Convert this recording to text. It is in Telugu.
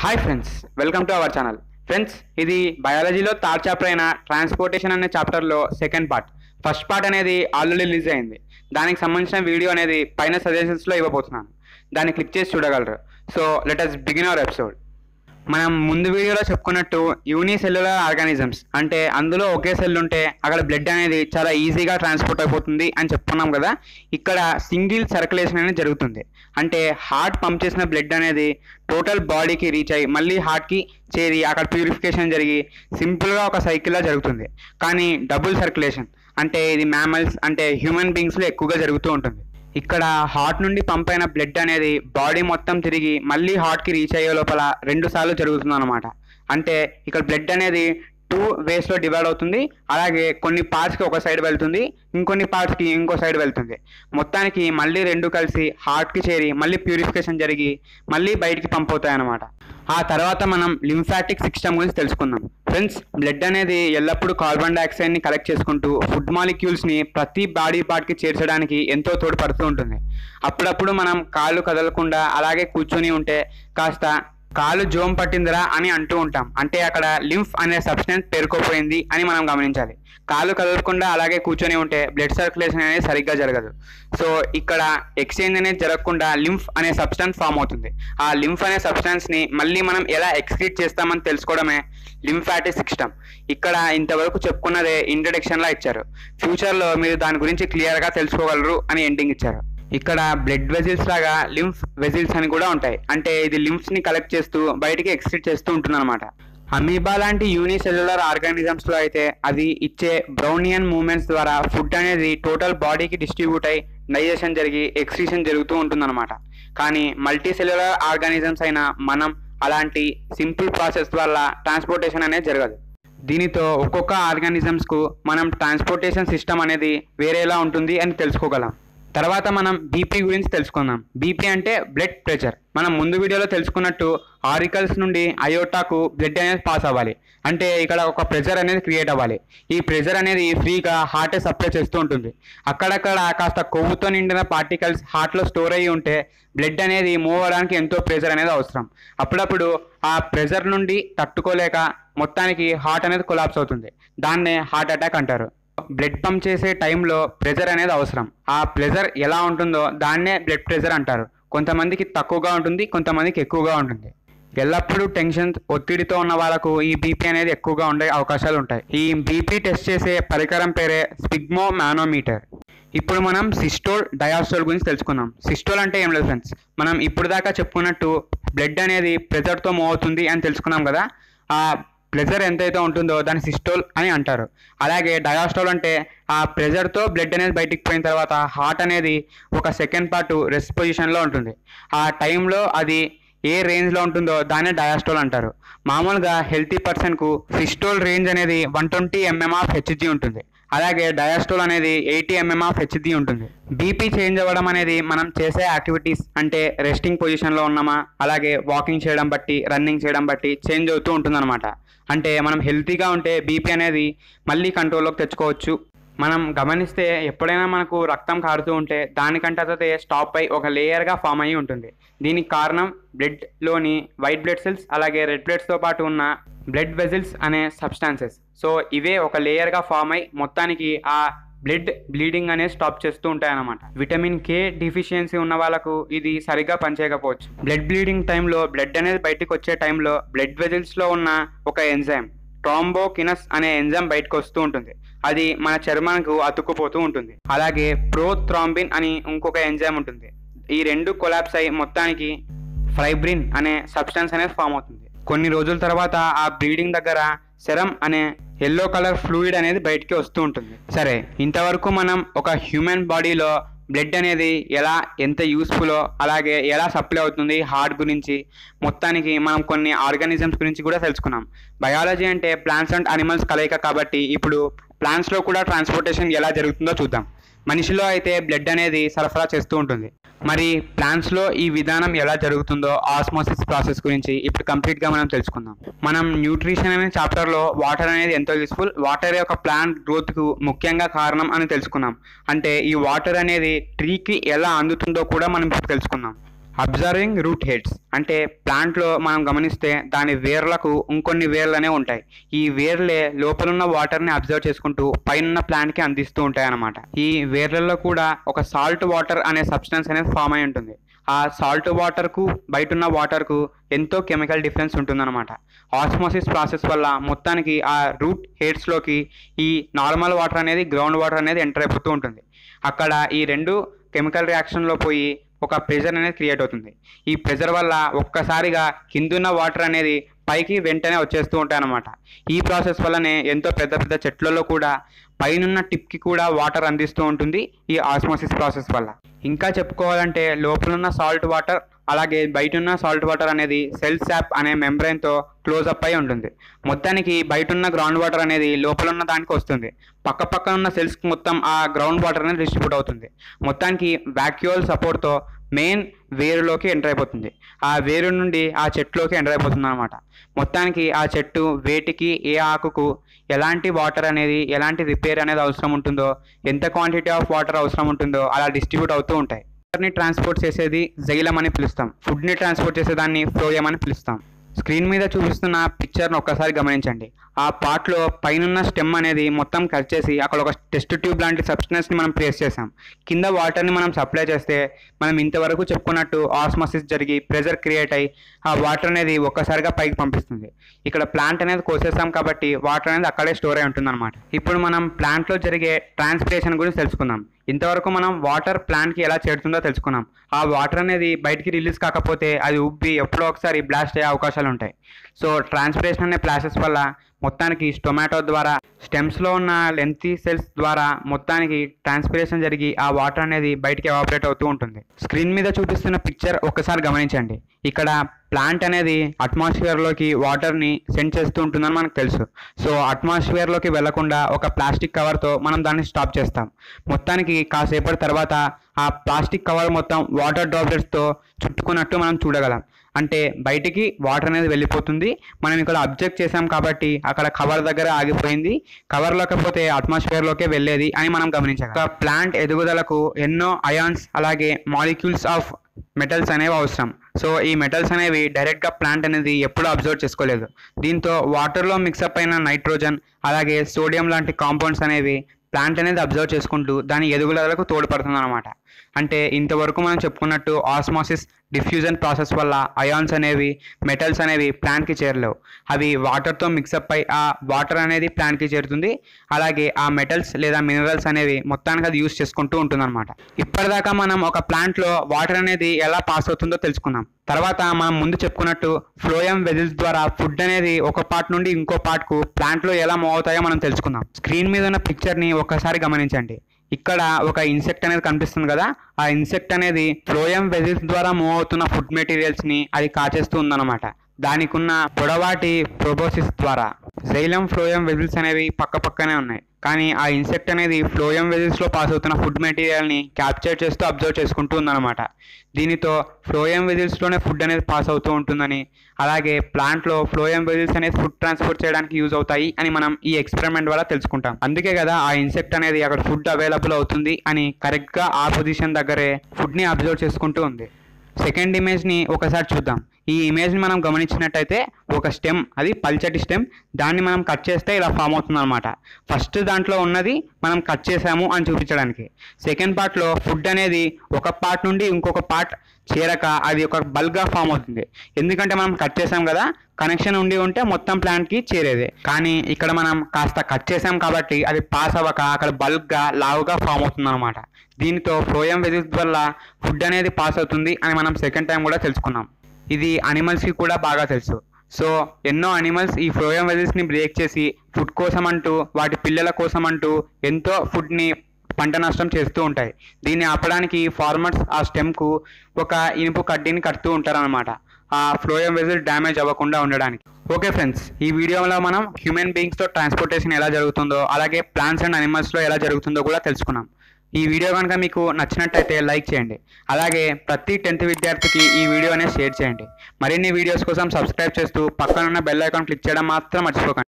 Hi friends welcome to our channel friends ఇది బయాలజీలో థర్డ్ చాప్టర్ అయిన ట్రాన్స్పోర్టేషన్ అనే చాప్టర్లో సెకండ్ పార్ట్ ఫస్ట్ పార్ట్ అనేది ఆల్రెడీ రిలీజ్ అయింది. దానికి సంబంధించిన వీడియో అనేది పైన సజెషన్స్లో ఇవ్వబోతున్నాను. దాన్ని క్లిక్ చేసి చూడగలరు. So let us begin our episode మనం ముందు వీడియోలో చెప్పుకున్నట్టు యూనిసెల్యులర్ ఆర్గానిజమ్స్ అంటే అందులో ఒకే సెల్ ఉంటే అక్కడ బ్లడ్ అనేది చాలా ఈజీగా ట్రాన్స్పోర్ట్ అయిపోతుంది అని చెప్పుకున్నాం కదా ఇక్కడ సింగిల్ సర్క్యులేషన్ అనేది జరుగుతుంది. అంటే హార్ట్ పంప్ చేసిన బ్లడ్ అనేది టోటల్ బాడీకి రీచ్ అయ్యి మళ్ళీ హార్ట్కి చేరి అక్కడ ప్యూరిఫికేషన్ జరిగి సింపుల్గా ఒక సైకిల్లా జరుగుతుంది. కానీ డబుల్ సర్క్యులేషన్ అంటే ఇది మ్యామల్స్ అంటే హ్యూమన్ బీయింగ్స్లో ఎక్కువగా జరుగుతూ ఉంటుంది. ఇక్కడ హార్ట్ నుండి పంప్ అయిన బ్లడ్ అనేది బాడీ మొత్తం తిరిగి మళ్ళీ హార్ట్కి రీచ్ అయ్యే లోపల రెండు సార్లు జరుగుతుంది అనమాట అంటే ఇక్కడ బ్లడ్ అనేది టూ వేస్లో డివైడ్ అవుతుంది. అలాగే కొన్ని పార్ట్స్కి ఒక సైడ్ వెళ్తుంది ఇంకొన్ని పార్ట్స్కి ఇంకో సైడ్ వెళ్తుంది. మొత్తానికి మళ్ళీ రెండు కలిసి హార్ట్కి చేరి మళ్ళీ ప్యూరిఫికేషన్ జరిగి మళ్ళీ బయటికి పంప్ అవుతాయి అన్నమాట ఆ తర్వాత మనం లింఫాటిక్ సిస్టమ్ గురించి తెలుసుకుందాం. ఫ్రెండ్స్ బ్లడ్ అనేది ఎల్లప్పుడూ కార్బన్ డైఆక్సైడ్ని కలెక్ట్ చేసుకుంటూ ఫుడ్ మాలిక్యూల్స్ని ప్రతి బాడీ పార్ట్కి చేర్చడానికి ఎంతో తోడ్పడుతూ ఉంటుంది. అప్పుడప్పుడు మనం కాళ్ళు కదలకుండా అలాగే కూర్చొని ఉంటే కాస్త కాలు జోమ్ పట్టిందిరా అని అంటూ ఉంటాం. అంటే అక్కడ లింఫ్ అనే సబ్స్టెన్స్ పేరుకోపోయింది అని మనం గమనించాలి. కాలు కదలకుండా అలాగే కూర్చొని ఉంటే బ్లడ్ సర్క్యులేషన్ అనేది సరిగ్గా జరగదు. సో ఇక్కడ ఎక్స్చేంజ్ అనేది జరగకుండా లింఫ్ అనే సబ్స్టెన్స్ ఫామ్ అవుతుంది. ఆ లింఫ్ అనే సబ్స్టెన్స్ని మళ్ళీ మనం ఎలా ఎక్స్క్రీట్ చేస్తామని తెలుసుకోవడమే లింఫాటిక్ సిస్టమ్. ఇక్కడ ఇంతవరకు చెప్పుకున్నదే ఇంట్రడక్షన్లా ఇచ్చారు. ఫ్యూచర్లో మీరు దాని గురించి క్లియర్గా తెలుసుకోగలరు అని ఎండింగ్ ఇచ్చారు. ఇక్కడ బ్లడ్ వెజిల్స్ లాగా లింఫ్ వెజిల్స్ అని కూడా ఉంటాయి. అంటే ఇది లింఫ్స్ని కలెక్ట్ చేస్తూ బయటికి ఎక్స్క్రీట్ చేస్తూ ఉంటుంది అనమాట అమీబా లాంటి యూనిసెల్యులర్ ఆర్గానిజమ్స్లో అయితే అది ఇచ్చే బ్రౌనియన్ మూమెంట్స్ ద్వారా ఫుడ్ అనేది టోటల్ బాడీకి డిస్ట్రిబ్యూట్ అయి డైజెషన్ జరిగి ఎక్స్క్రీషన్ జరుగుతూ ఉంటుందన్నమాట. కానీ మల్టీ సెల్యులర్ ఆర్గానిజమ్స్ అయిన మనం అలాంటి సింపుల్ ప్రాసెస్ వల్ల ట్రాన్స్పోర్టేషన్ అనేది జరగదు. దీనితో ఒక్కొక్క ఆర్గానిజమ్స్కు మనం ట్రాన్స్పోర్టేషన్ సిస్టమ్ అనేది వేరేలా ఉంటుంది అని తెలుసుకోగలం. తర్వాత మనం బీపీ గురించి తెలుసుకుందాం. బీపీ అంటే బ్లడ్ ప్రెషర్ మనం ముందు వీడియోలో తెలుసుకున్నట్టు ఆరికల్స్ నుండి అయోటాకు బ్లడ్ అనేది పాస్ అవ్వాలి. అంటే ఇక్కడ ఒక ప్రెషర్ అనేది క్రియేట్ అవ్వాలి. ఈ ప్రెషర్ అనేది ఫ్రీగా హార్ట్ సప్లై చేస్తూ ఉంటుంది. అక్కడక్కడ కాస్త కొవ్వుతో నిండిన పార్టికల్స్ హార్ట్లో స్టోర్ అయ్యి ఉంటే బ్లడ్ అనేది మూవ్ అవ్వడానికి ఎంతో ప్రెషర్ అనేది అవసరం. అప్పుడప్పుడు ఆ ప్రెషర్ నుండి తట్టుకోలేక మొత్తానికి హార్ట్ అనేది కొలాప్స్ అవుతుంది. దాన్నే హార్ట్ అటాక్ అంటారు. బ్లడ్ పంప్ చేసే టైంలో ప్రెజర్ అనేది అవసరం. ఆ ప్రెజర్ ఎలా ఉంటుందో దాన్నే బ్లడ్ ప్రెజర్ అంటారు. కొంతమందికి తక్కువగా ఉంటుంది కొంతమందికి ఎక్కువగా ఉంటుంది. ఎల్లప్పుడూ టెన్షన్ ఒత్తిడితో ఉన్న వాళ్ళకు ఈ బీపీ అనేది ఎక్కువగా ఉండే అవకాశాలు ఉంటాయి. ఈ బీపీ టెస్ట్ చేసే పరికరం పేరే స్పిగ్మో మానోమీటర్ ఇప్పుడు మనం సిస్టోల్ డయాస్టోల్ గురించి తెలుసుకుందాం. సిస్టోల్ అంటే ఏం లేదు ఫ్రెండ్స్ మనం ఇప్పుడు దాకా చెప్పుకున్నట్టు బ్లడ్ అనేది ప్రెజర్తో మూవ్ అవుతుంది అని తెలుసుకున్నాం కదా. ఆ ప్రెజర్ ఎంతైతే ఉంటుందో దాన్ని సిస్టోల్ అని అంటారు. అలాగే డయాస్టోల్ అంటే ఆ ప్రెజర్తో బ్లడ్ అనేది బయటికి పోయిన తర్వాత హార్ట్ అనేది ఒక సెకండ్ పార్ట్ రెస్ట్ పొజిషన్లో ఉంటుంది. ఆ టైంలో అది ఏ రేంజ్లో ఉంటుందో దాన్నే డయాస్టోల్ అంటారు. మామూలుగా హెల్తీ పర్సన్కు సిస్టోల్ రేంజ్ అనేది one twenty MM of HG ఉంటుంది. అలాగే డయాస్టోల్ అనేది ఎయిటీ ఎంఎం ఆఫ్ హెచ్డి ఉంటుంది. బీపీ చేంజ్ అవ్వడం అనేది మనం చేసే యాక్టివిటీస్ అంటే రెస్టింగ్ పొజిషన్లో ఉన్నామా? అలాగే వాకింగ్ చేయడం బట్టి రన్నింగ్ చేయడం బట్టి చేంజ్ అవుతూ ఉంటుందన్నమాట. అంటే మనం హెల్తీగా ఉంటే బీపీ అనేది మళ్ళీ కంట్రోల్లోకి తెచ్చుకోవచ్చు. మనం గమనిస్తే ఎప్పుడైనా మనకు రక్తం కారుతూ ఉంటే దానికంటే స్టాప్ అయి ఒక లేయర్గా ఫామ్ అయ్యి ఉంటుంది. దీనికి కారణం బ్లడ్లోని వైట్ బ్లడ్ సెల్స్ అలాగే రెడ్ బ్లడ్స్తో పాటు ఉన్న బ్లడ్ వెజిల్స్ అనే సబ్స్టాన్సెస్. సో ఇవే ఒక లేయర్గా ఫామ్ అయి మొత్తానికి ఆ బ్లడ్ బ్లీడింగ్ అనేది స్టాప్ చేస్తూ ఉంటాయన్నమాట. విటమిన్ కే డిఫిషియన్సీ ఉన్న వాళ్ళకు ఇది సరిగ్గా పనిచేయకపోవచ్చు. బ్లడ్ బ్లీడింగ్ టైంలో బ్లడ్ అనేది బయటకు వచ్చే టైంలో బ్లడ్ వెజిల్స్లో ఉన్న ఒక ఎంజైమ్ ట్రాంబోకినస్ అనే ఎంజైమ్ బయటకు వస్తూ ఉంటుంది. అది మన చర్మానికి అతుక్కుపోతూ ఉంటుంది. అలాగే ప్రోథ్రాంబిన్ అని ఇంకొక ఎంజైమ్ ఉంటుంది. ఈ రెండు కొలాప్స్ అయి మొత్తానికి ఫ్రైబ్రిన్ అనే సబ్స్టెన్స్ అనేది ఫామ్ అవుతుంది. కొన్ని రోజుల తర్వాత ఆ బ్లీడింగ్ దగ్గర సెరం అనే ఎల్లో కలర్ ఫ్లూయిడ్ అనేది బయటికి వస్తూ ఉంటుంది. సరే ఇంతవరకు మనం ఒక హ్యూమన్ బాడీలో బ్లడ్ అనేది ఎలా ఎంత యూస్ఫుల్లో అలాగే ఎలా సప్లై అవుతుంది హార్ట్ గురించి మొత్తానికి మనం కొన్ని ఆర్గానిజమ్స్ గురించి కూడా తెలుసుకున్నాం. బయాలజీ అంటే ప్లాంట్స్ అండ్ అనిమల్స్ కలయిక కాబట్టి ఇప్పుడు ప్లాంట్స్లో కూడా ట్రాన్స్పోర్టేషన్ ఎలా జరుగుతుందో చూద్దాం. మనిషిలో అయితే బ్లడ్ అనేది సరఫరా చేస్తూ ఉంటుంది. మరి ప్లాంట్స్లో ఈ విధానం ఎలా జరుగుతుందో ఆస్మోసిస్ ప్రాసెస్ గురించి ఇప్పుడు కంప్లీట్గా మనం తెలుసుకుందాం. మనం న్యూట్రిషన్ అనే చాప్టర్లో వాటర్ అనేది ఎంతో యూస్ఫుల్ వాటర్ యొక్క ప్లాంట్ గ్రోత్కు ముఖ్యంగా కారణం అని తెలుసుకున్నాం. అంటే ఈ వాటర్ అనేది ట్రీకి ఎలా అందుతుందో కూడా మనం ఇప్పుడు తెలుసుకుందాం. Observing root heads. అంటే ప్లాంట్లో మనం గమనిస్తే దాని వేర్లకు ఇంకొన్ని వేర్లనే ఉంటాయి. ఈ వేర్లే లోపలున్న వాటర్ని అబ్జర్వ్ చేసుకుంటూ పైన ప్లాంట్కి అందిస్తూ ఉంటాయి అన్నమాట ఈ వేర్లలో కూడా ఒక సాల్ట్ వాటర్ అనే సబ్స్టెన్స్ అనేది ఫామ్ అయి ఉంటుంది. ఆ సాల్ట్ వాటర్కు బయట ఉన్న వాటర్కు ఎంతో కెమికల్ డిఫరెన్స్ ఉంటుందన్నమాట. ఆస్మోసిస్ ప్రాసెస్ వల్ల మొత్తానికి ఆ రూట్ హెడ్స్లోకి ఈ నార్మల్ వాటర్ అనేది గ్రౌండ్ వాటర్ అనేది ఎంటర్ అయిపోతూ ఉంటుంది. అక్కడ ఈ రెండు కెమికల్ రియాక్షన్లో పోయి ఒక ప్రెజర్ అనేది క్రియేట్ అవుతుంది. ఈ ప్రెజర్ వల్ల ఒక్కసారిగా కిందున్న వాటర్ అనేది పైకి వెంటనే వచ్చేస్తూ ఉంటాయి అన్నమాట ఈ ప్రాసెస్ వల్లనే ఎంతో పెద్ద పెద్ద చెట్లలో కూడా పైనున్న టిప్కి కూడా వాటర్ అందిస్తూ ఉంటుంది ఈ ఆస్మోసిస్ ప్రాసెస్ వల్ల. ఇంకా చెప్పుకోవాలంటే లోపలున్న సాల్ట్ వాటర్ అలాగే బయట ఉన్న సాల్ట్ వాటర్ అనేది సెల్ శాప్ అనే మెంబ్రెయిన్తో క్లోజ్ అప్ అయి ఉంటుంది. మొత్తానికి బయట ఉన్న గ్రౌండ్ వాటర్ అనేది లోపల ఉన్న దానికి వస్తుంది. పక్క పక్కన ఉన్న సెల్స్కి మొత్తం ఆ గ్రౌండ్ వాటర్ అనేది డిస్ట్రిబ్యూట్ అవుతుంది. మొత్తానికి వ్యాక్యూల్ సపోర్ట్తో మెయిన్ వేరులోకి ఎంటర్ అయిపోతుంది. ఆ వేరు నుండి ఆ చెట్టులోకి ఎంటర్ అయిపోతుంది అనమాట మొత్తానికి ఆ చెట్టు వేటికి ఏ ఆకుకు ఎలాంటి వాటర్ అనేది ఎలాంటి రిపేర్ అనేది అవసరం ఉంటుందో ఎంత క్వాంటిటీ ఆఫ్ వాటర్ అవసరం ఉంటుందో అలా డిస్ట్రిబ్యూట్ అవుతూ ఉంటాయి. వాటర్ని ట్రాన్స్పోర్ట్ చేసేది జైలం అని పిలుస్తాం. ఫుడ్ని ట్రాన్స్పోర్ట్ చేసేదాన్ని ఫ్లోయం అని పిలుస్తాం. స్క్రీన్ మీద చూపిస్తున్న పిక్చర్ను ఒక్కసారి గమనించండి. ఆ పార్ట్లో పైనున్న స్టెమ్ అనేది మొత్తం కట్ చేసి అక్కడ ఒక టెస్ట్ ట్యూబ్ లాంటి సబ్స్టెన్స్ని మనం ప్లేస్ చేసాం కింద వాటర్ని మనం సప్లై చేస్తే మనం ఇంతవరకు చెప్పుకున్నట్టు ఆస్మసిస్ జరిగి ప్రెజర్ క్రియేట్ అయ్యి ఆ వాటర్ అనేది ఒక్కసారిగా పైకి పంపిస్తుంది. ఇక్కడ ప్లాంట్ అనేది కోసేసాం కాబట్టి వాటర్ అనేది అక్కడే స్టోర్ అయి ఉంటుంది ఇప్పుడు మనం ప్లాంట్లో జరిగే ట్రాన్స్పిరేషన్ గురించి తెలుసుకుందాం. ఇంతవరకు మనం వాటర్ ప్లాంట్కి ఎలా చేరుతుందో తెలుసుకున్నాం. ఆ వాటర్ అనేది బయటికి రిలీజ్ కాకపోతే అది ఉబ్బి ఎప్పుడో ఒకసారి బ్లాస్ట్ అయ్యే అవకాశాలు ఉంటాయి. సో ట్రాన్స్పిరేషన్ అనే ప్లాసెస్ వల్ల మొత్తానికి స్టొమాటో ద్వారా స్టెమ్స్లో ఉన్న లెంతీ సెల్స్ ద్వారా మొత్తానికి ట్రాన్స్పిరేషన్ జరిగి ఆ వాటర్ అనేది బయటికి ఎవాపరేట్ అవుతూ ఉంటుంది. స్క్రీన్ మీద చూపిస్తున్న పిక్చర్ ఒక్కసారి గమనించండి. ఇక్కడ ప్లాంట్ అనేది అట్మాస్ఫియర్లోకి వాటర్ని సెండ్ చేస్తూ ఉంటుందని మనకు తెలుసు. సో అట్మాస్ఫియర్లోకి వెళ్ళకుండా ఒక ప్లాస్టిక్ కవర్తో మనం దాన్ని స్టాప్ చేస్తాం. మొత్తానికి కాసేపటి తర్వాత ఆ ప్లాస్టిక్ కవర్ మొత్తం వాటర్ డ్రాప్లెట్స్తో చుట్టుకున్నట్టు మనం చూడగలం. అంటే బయటికి వాటర్ అనేది వెళ్ళిపోతుంది. మనం ఇక్కడ అబ్జెక్ట్ చేసాం కాబట్టి అక్కడ కవర్ దగ్గర ఆగిపోయింది. కవర్ లేకపోతే అట్మాస్ఫియర్లోకే వెళ్ళేది అని మనం గమనించాం ఒక ప్లాంట్ ఎదుగుదలకు ఎన్నో అయాన్స్ అలాగే మాలిక్యూల్స్ ఆఫ్ మెటల్స్ అనేవి అవసరం. సో ఈ మెటల్స్ అనేవి డైరెక్ట్గా ప్లాంట్ అనేది ఎప్పుడూ అబ్జర్వ్ చేసుకోలేదు. దీంతో వాటర్లో మిక్సప్ అయిన నైట్రోజన్ అలాగే సోడియం లాంటి కాంపౌండ్స్ అనేవి ప్లాంట్ అనేది అబ్జర్వ్ చేసుకుంటూ దాని ఎదుగుదలకు తోడ్పడుతుంది అనమాట అంటే ఇంతవరకు మనం చెప్పుకున్నట్టు ఆస్మాసిస్ డిఫ్యూజన్ ప్రాసెస్ వల్ల అయాన్స్ అనేవి మెటల్స్ అనేవి ప్లాంట్కి చేరలేవు. అవి వాటర్తో మిక్సప్ అయి ఆ వాటర్ అనేది ప్లాంట్కి చేరుతుంది. అలాగే ఆ మెటల్స్ లేదా మినరల్స్ అనేవి మొత్తానికి అది యూస్ చేసుకుంటూ ఉంటుందన్నమాట. ఇప్పటిదాకా మనం ఒక ప్లాంట్లో వాటర్ అనేది ఎలా పాస్ అవుతుందో తెలుసుకున్నాం. తర్వాత మనం ముందు చెప్పుకున్నట్టు ఫ్లోయం వెజిల్స్ ద్వారా ఫుడ్ అనేది ఒక పార్ట్ నుండి ఇంకో పార్ట్కు ప్లాంట్లో ఎలా మూవ్ అవుతాయో మనం తెలుసుకుందాం స్క్రీన్ మీద ఉన్న పిక్చర్ని ఒక్కసారి గమనించండి. ఇక్కడ ఒక ఇన్సెక్ట్ అనేది కనిపిస్తుంది కదా ఆ ఇన్సెక్ట్ అనేది ఫ్లోయం వెజిల్స్ ద్వారా మూవ్ అవుతున్న ఫుడ్ మెటీరియల్స్ని అది కాచేస్తూ ఉందన్నమాట. దానికి ఉన్న పొడవాటి ప్రోబోసిస్ ద్వారా. జైలం ఫ్లోయం వెజిల్స్ అనేవి పక్క పక్కనే ఉన్నాయి. కానీ ఆ ఇన్సెక్ట్ అనేది ఫ్లోయం వెజిల్స్లో పాస్ అవుతున్న ఫుడ్ మెటీరియల్ని క్యాప్చర్ చేస్తూ అబ్జర్వ్ చేసుకుంటూ ఉందన్నమాట. దీనితో ఫ్లోయం వెజిల్స్లోనే ఫుడ్ అనేది పాస్ అవుతూ ఉంటుందని అలాగే ప్లాంట్లో ఫ్లోయం వెజిల్స్ అనేది ఫుడ్ ట్రాన్స్పోర్ట్ చేయడానికి యూజ్ అవుతాయి అని మనం ఈ ఎక్స్పెరిమెంట్ వల్ల తెలుసుకుంటాం. అందుకే కదా ఆ ఇన్సెక్ట్ అనేది అక్కడ ఫుడ్ అవైలబుల్ అవుతుంది అని కరెక్ట్గా ఆ పొజిషన్ దగ్గరే ఫుడ్ని అబ్జర్వ్ చేసుకుంటూ ఉంది. సెకండ్ ఇమేజ్ని ఒకసారి చూద్దాం. ఈ ఇమేజ్ని మనం గమనించినట్టయితే ఒక స్టెమ్ అది పల్చటి స్టెమ్ దాన్ని మనం కట్ చేస్తే ఇలా ఫామ్ అవుతుంది అనమాట ఫస్ట్ దాంట్లో ఉన్నది మనం కట్ చేసాము అని చూపించడానికి. సెకండ్ పార్ట్లో ఫుడ్ అనేది ఒక పార్ట్ నుండి ఇంకొక పార్ట్ చేరక అది ఒక బల్క్గా ఫామ్ అవుతుంది. ఎందుకంటే మనం కట్ చేసాం కదా కనెక్షన్ ఉండి ఉంటే మొత్తం ప్లాంట్కి చేరేది. కానీ ఇక్కడ మనం కాస్త కట్ చేసాం కాబట్టి అది పాస్ అవ్వక అక్కడ బల్క్గా లావుగా ఫామ్ అవుతుంది అనమాట దీనితో ఫ్లోయం వెజిల్స్ వల్ల ఫుడ్ అనేది పాస్ అవుతుంది అని మనం సెకండ్ టైం కూడా తెలుసుకున్నాం. ఇది అనిమల్స్కి కూడా బాగా తెలుసు. సో ఎన్నో అనిమల్స్ ఈ ఫ్లోయం వెజిల్స్ని బ్రేక్ చేసి ఫుడ్ కోసం అంటూ వాటి పిల్లల కోసం అంటూ ఎంతో ఫుడ్ని పంట నష్టం చేస్తూ ఉంటాయి. దీన్ని ఆపడానికి ఫార్మర్స్ ఆ స్టెమ్కు ఒక ఇనుపు కడ్డీని కడుతూ ఉంటారనమాట ఆ ఫ్లోయం వెజిల్ డ్యామేజ్ అవ్వకుండా ఉండడానికి. ఓకే ఫ్రెండ్స్ ఈ వీడియోలో మనం హ్యూమన్ బీయింగ్స్తో ట్రాన్స్పోర్టేషన్ ఎలా జరుగుతుందో అలాగే ప్లాంట్స్ అండ్ అనిమల్స్లో ఎలా జరుగుతుందో కూడా తెలుసుకున్నాం. ఈ వీడియో కనుక మీకు నచ్చినట్టయితే లైక్ చేయండి. అలాగే ప్రతి టెన్త్ విద్యార్థికి ఈ వీడియో అనేది షేర్ చేయండి. మరిన్ని వీడియోస్ కోసం సబ్స్క్రైబ్ చేస్తూ పక్కనున్న బెల్ ఐకాన్ క్లిక్ చేయడం మాత్రం మర్చిపోకండి.